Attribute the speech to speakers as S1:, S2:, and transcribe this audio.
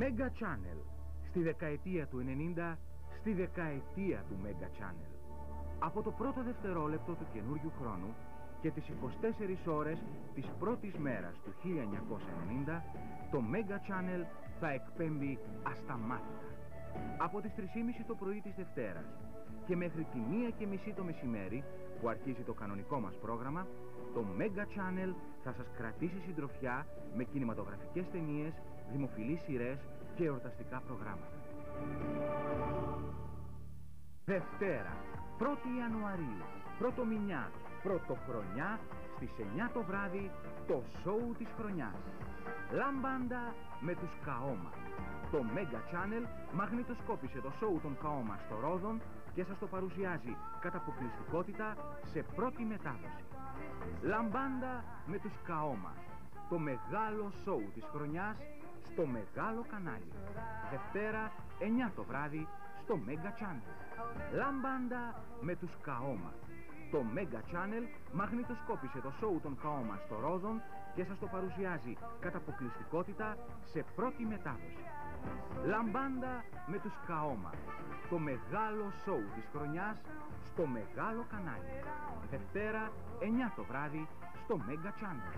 S1: Mega Channel. Στη δεκαετία του 90, στη δεκαετία του Mega Channel. Από το πρώτο δευτερόλεπτο του καινούριου χρόνου και τις 24 ώρες της πρώτης μέρας του 1990, το Mega Channel θα εκπέμπει ασταμάτητα. Από τις 3.30 το πρωί της Δευτέρας και μέχρι τη 1 και μισή το μεσημέρι που αρχίζει το κανονικό μας πρόγραμμα, το Mega Channel θα σας κρατήσει συντροφιά με κινηματογραφικές ταινίες, δημοφιλείς σειρές και εορταστικά προγράμματα. Δευτέρα, 1η Ιανουαρίου, πρώτο μηνιά, πρωτοχρονιά, στις 9 το βράδυ, το σόου της χρονιάς. Λάμπαντα με τους Καόμα. Το Mega Channel μαγνητοσκόπησε το σόου των Καόμα στο Ρόδον και σας το παρουσιάζει κατά αποκλειστικότητα σε πρώτη μετάδοση. Λαμπάντα με τους Καόμα. Το μεγάλο σόου της χρονιάς στο μεγάλο κανάλι. Δευτέρα 9 το βράδυ στο Mega Channel. Λαμπάντα με τους Καόμα. Το Mega Channel μαγνητοσκόπησε το σόου των Καόμα στο Ρόδον και σας το παρουσιάζει κατά αποκλειστικότητα σε πρώτη μετάδοση. Λαμπάντα με τους Καόμα. Το μεγάλο σόου της χρονιάς στο μεγάλο κανάλι. Δευτέρα 9 το βράδυ στο Mega Channel.